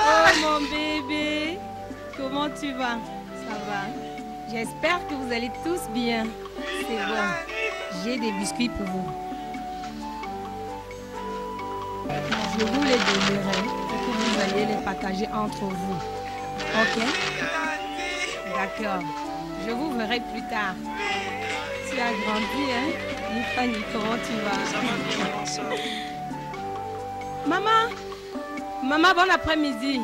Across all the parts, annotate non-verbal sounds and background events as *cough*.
Oh mon bébé. Comment tu vas? Ça va? J'espère que vous allez tous bien. C'est bon. J'ai des biscuits pour vous. Je vous les donnerai pour que vous alliez les partager entre vous. Ok? D'accord. Je vous verrai plus tard. Tu as grandi, hein? Fanny, comment tu vas? Maman? Maman, bon après-midi.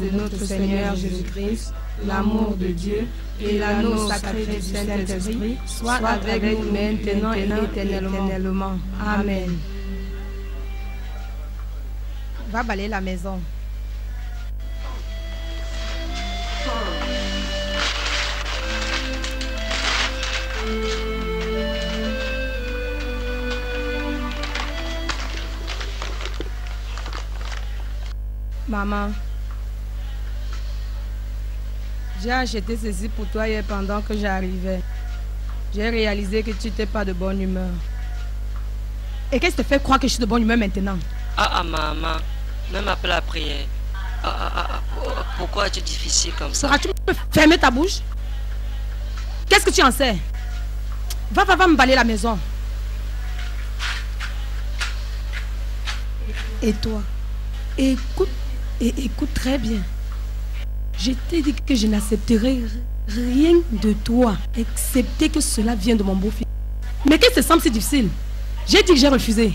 De notre Seigneur Jésus-Christ, l'amour de Dieu et l'anneau sacré du Saint-Esprit soit avec nous maintenant et éternellement. Amen. Va balayer la maison. Maman, j'ai acheté ceci pour toi hier pendant que j'arrivais. J'ai réalisé que tu n'étais pas de bonne humeur. Et qu'est-ce qui te fait croire que je suis de bonne humeur maintenant? Ah ah maman, même après la prière. Ah, ah, ah, ah, pour- pourquoi es-tu difficile comme ça? Sauras-tu me fermer ta bouche? Qu'est-ce que tu en sais? Va, va, va me balayer la maison. Et toi? Écoute, et écoute très bien. Je t'ai dit que je n'accepterai rien de toi, excepté que cela vienne de mon beau-fils. Mais qu'est-ce que ça semble si difficile J'ai dit que j'ai refusé.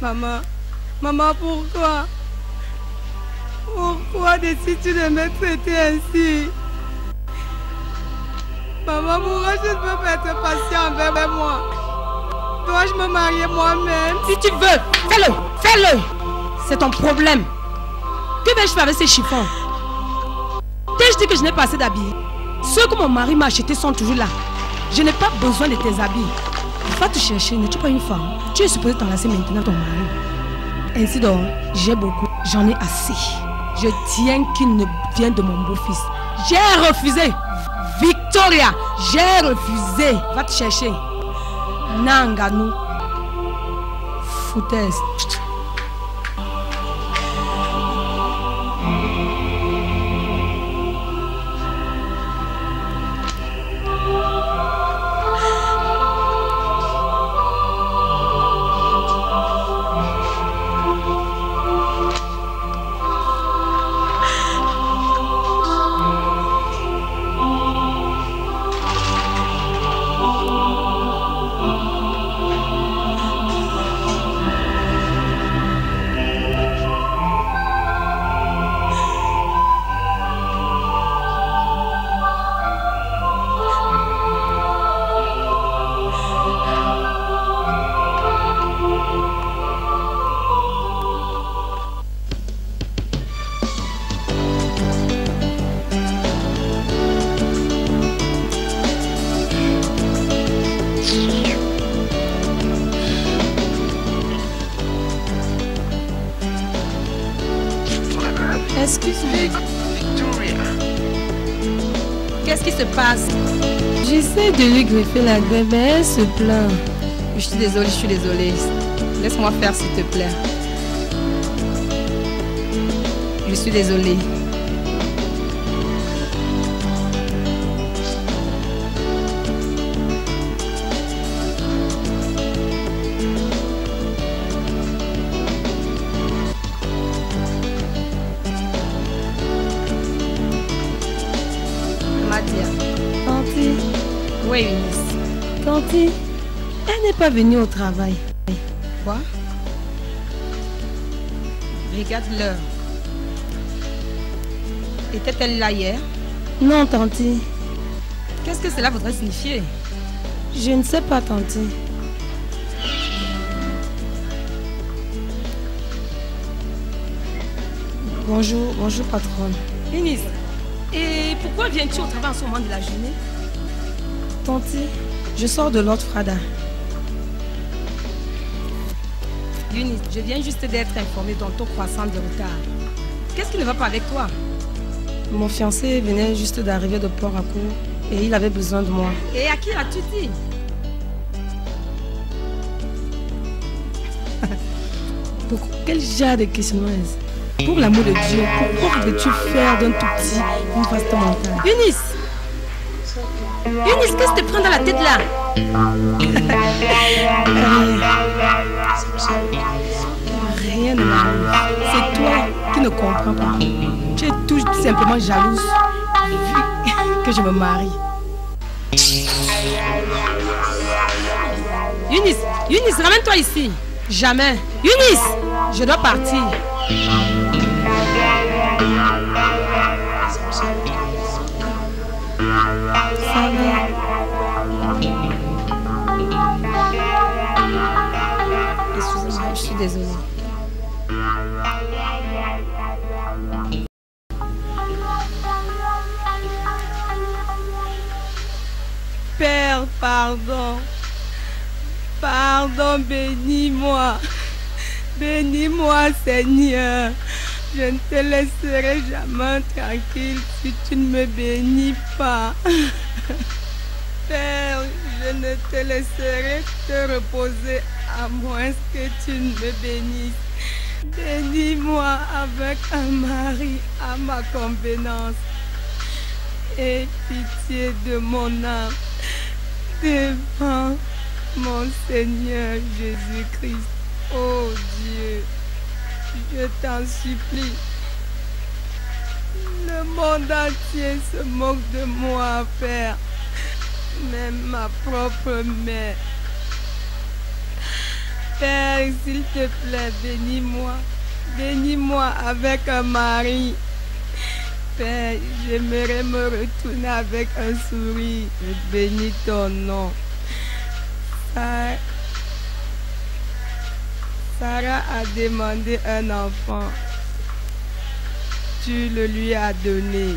Maman, maman, pourquoi? Pourquoi décides-tu de me traiter ainsi? Maman, pourquoi je ne peux pas être patient avec moi Dois-je me marier moi-même? Si tu veux, fais-le, fais-le. C'est ton problème. Que vais-je faire avec ces chiffons? T'ai-je dit que je n'ai pas assez d'habits? Ceux que mon mari m'a achetés sont toujours là. Je n'ai pas besoin de tes habits. Va te chercher, n'es-tu pas une femme Tu es supposé t'enlacer maintenant ton mari. Ainsi donc, j'ai beaucoup, j'en ai assez. Je tiens qu'il ne vienne de mon beau-fils. J'ai refusé. Victoria, j'ai refusé. Va te chercher. Nanganou. Foutaise. Lui greffer la grève, elle se plaint. Je suis désolée, je suis désolée. Laisse-moi faire, s'il te plaît. Je suis désolée. Elle n'est pas venue au travail. Quoi? Regarde l'heure. Était-elle là hier? Non, Tanti. Qu'est-ce que cela voudrait signifier? Je ne sais pas, Tanti. Bonjour, bonjour, patronne. Eunice, et pourquoi viens-tu au travail en ce moment de la journée? Tanti, je sors de l'autre Frada. Eunice, je viens juste d'être informée dans ton croissant de retard. Qu'est-ce qui ne va pas avec toi? Mon fiancé venait juste d'arriver de port à court et il avait besoin de moi. Et à qui l'as-tu dit? *laughs* Pourquoi Quel genre de questionnement est-ce? Pour l'amour de Dieu, pourquoi veux-tu faire d'un tout petit une vaste montagne Eunice Eunice, qu'est-ce qui te prend dans la tête là Rien ne m'arrive. C'est toi qui ne comprends pas. Tu es tout simplement jalouse vu que je me marie. Eunice, Eunice, ramène-toi ici. Jamais. Eunice, je dois partir. Je suis désolée. Père, pardon. Pardon, bénis-moi. Bénis-moi, Seigneur. Je ne te laisserai jamais tranquille si tu ne me bénis pas. *laughs* Père, je ne te laisserai te reposer à moins que tu ne me bénisses. Bénis-moi avec un mari à ma convenance. Aie pitié de mon âme devant mon Seigneur Jésus-Christ. Oh Dieu, je t'en supplie. Le monde entier se moque de moi, Père. Même ma propre mère. Père, s'il te plaît, bénis-moi. Bénis-moi avec un mari. Père, j'aimerais me retourner avec un sourire. Bénis ton nom. Sarah a demandé un enfant. Tu le lui as donné.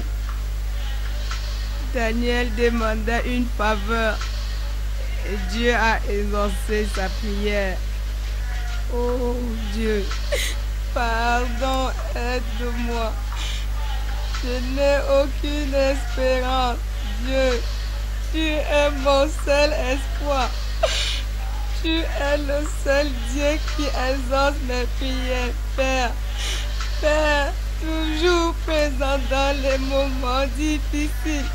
Daniel demanda une faveur. Et Dieu a exaucé sa prière. Oh Dieu, pardon, aide-moi. Je n'ai aucune espérance. Dieu, tu es mon seul espoir. Tu es le seul Dieu qui exauce mes prières, Père. Père, toujours présent dans les moments difficiles.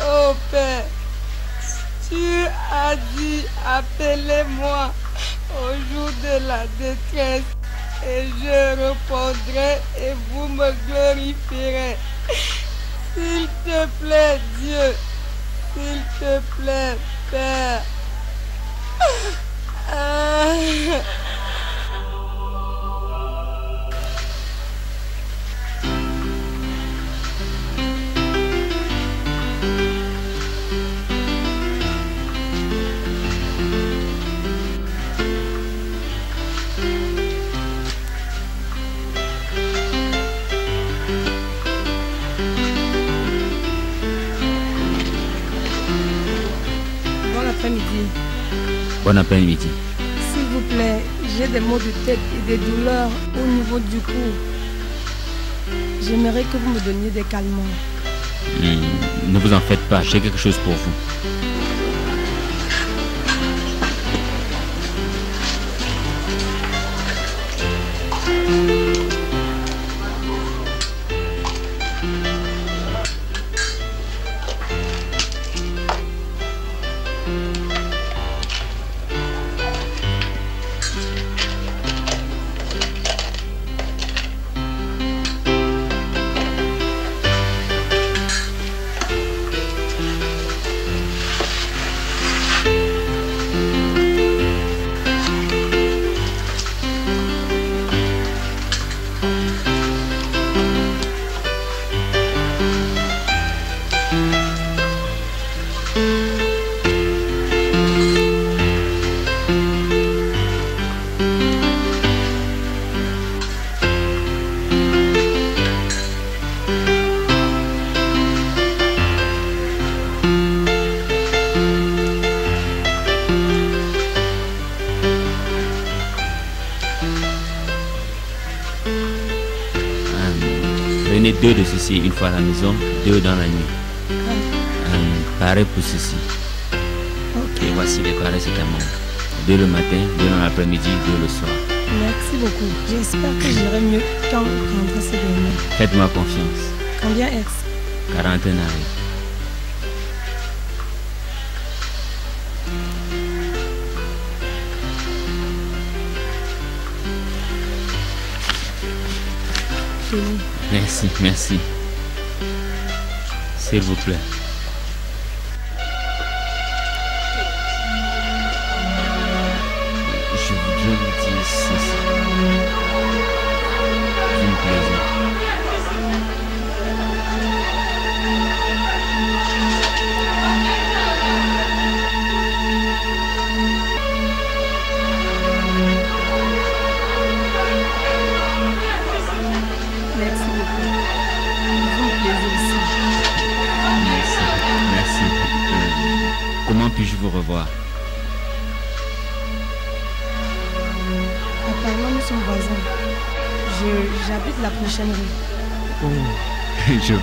Oh Père, tu as dit, appelez-moi au jour de la détresse et je répondrai et vous me glorifierez. S'il te plaît, Dieu, s'il te plaît, Père. Ah. *laughs* Bon après-midi. S'il vous plaît, j'ai des maux de tête et des douleurs au niveau du cou. J'aimerais que vous me donniez des calmants. Hmm, ne vous en faites pas, j'ai quelque chose pour vous. La maison, deux dans la nuit. Pareil pour ceci. Et voici les paracétamol. Deux le matin, deux dans l'après-midi, deux le soir. Merci beaucoup. J'espère que j'irai mieux quand vous rentrez. Faites-moi confiance. Combien est-ce? Quarantaine arrive. Merci, merci. S'il vous plaît.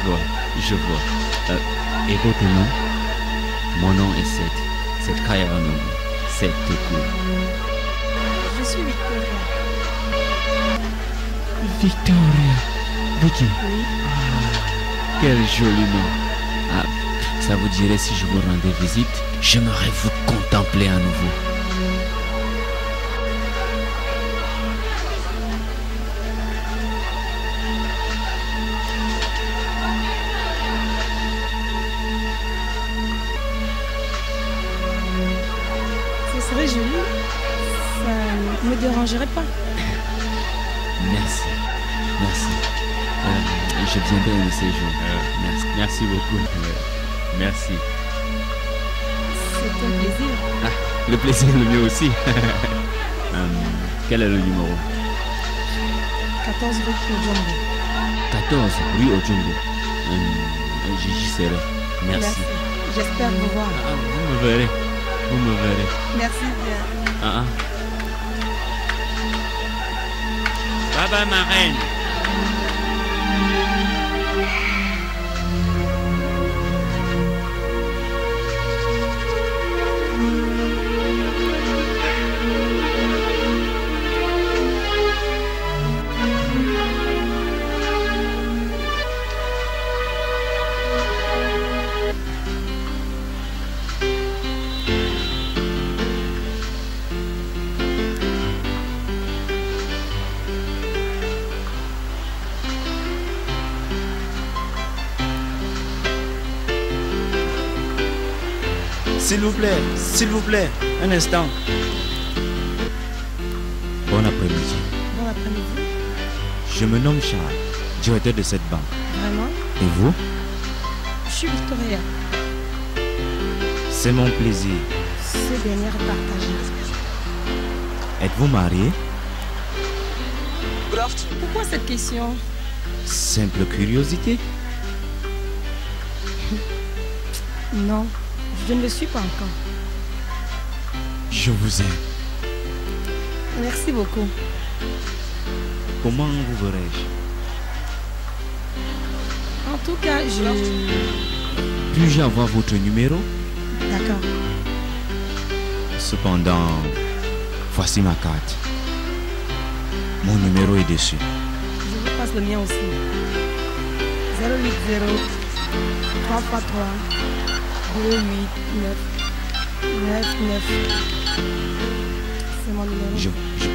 Vois, je vois. Euh, et votre nom Mon nom est Seth. Seth Kayarano. Seth court. Je suis Victoria. Victoria. Vicky. Oui. Quel joli nom. Ah, ça vous dirait si je vous rendais visite J'aimerais vous contempler à nouveau. Pas. Merci. Merci. Euh, je viendrai le séjour. merci. Merci beaucoup. Euh, merci. C'est un plaisir. Ah, le plaisir est le mien aussi. *laughs* Euh, quel est le numéro? 14 rue Kojombo. 14, rue Ojumbo. Euh, J'y j'y serai. Merci. J'espère vous voir. Ah, vous me verrez. Vous me verrez. Merci bien. Ah, ah. Bye, ma reine. S'il vous plaît, s'il vous plaît, un instant. Bon après-midi. Bon après-midi. Je me nomme Charles, directeur de cette banque. Vraiment? Et vous? Je suis Victoria. C'est mon plaisir. Ce dernier est partagé. Êtes-vous marié? Pourquoi cette question? Simple curiosité. *laughs* Non, je ne le suis pas encore. Je vous aime. Merci beaucoup. Comment vous verrai-je? En tout cas, je... Puis-je avoir votre numéro? D'accord. Cependant, voici ma carte. Mon numéro est dessus. Je vous passe le mien aussi. 080 3 3 3 2 8 9 9 9. C'est mon numéro. Je, je,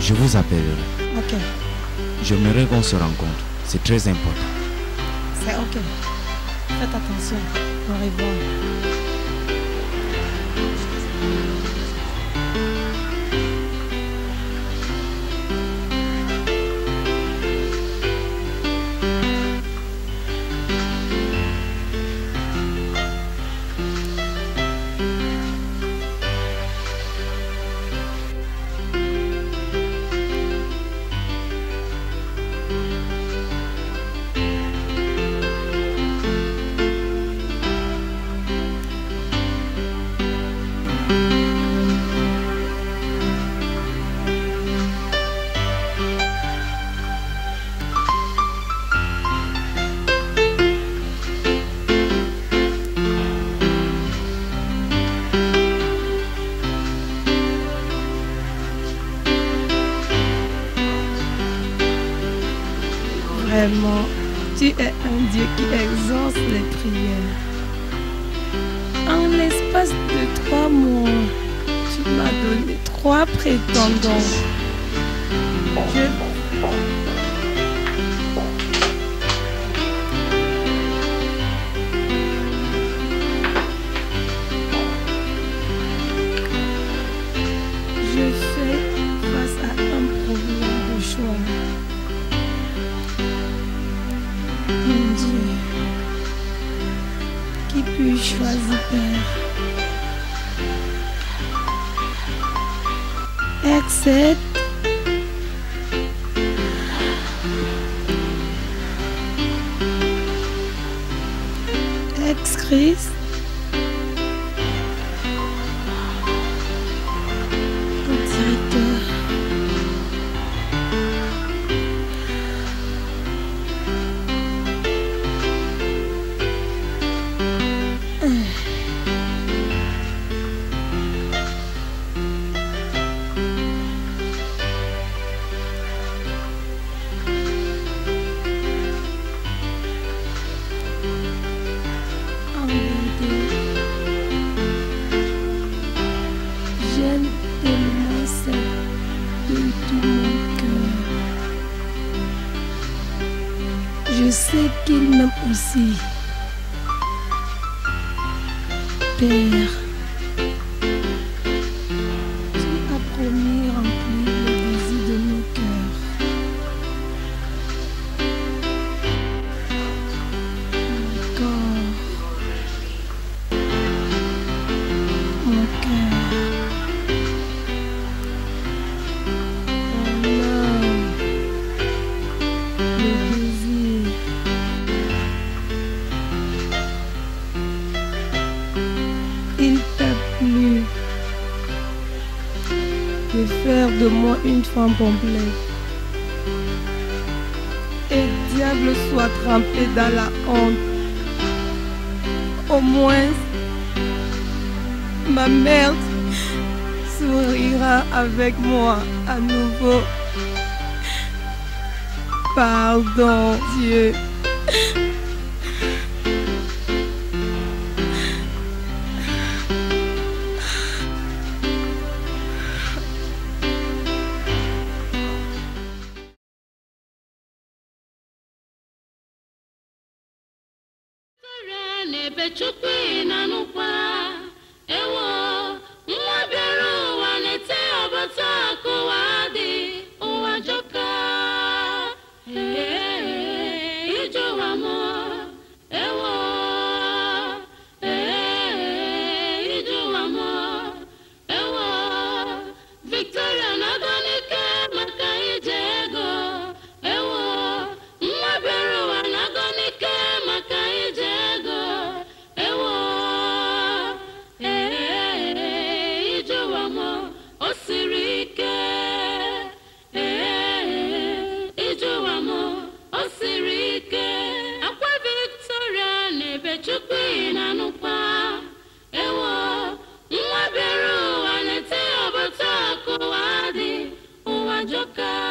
je vous appellerai. Ok, J'aimerais qu'on se rencontre. C'est très important. c'est ok. Faites attention. Au revoir. un bon blé. Et diable soit trempé dans la honte. Au moins, ma mère sourira avec moi à nouveau. Pardon, Dieu. tocar.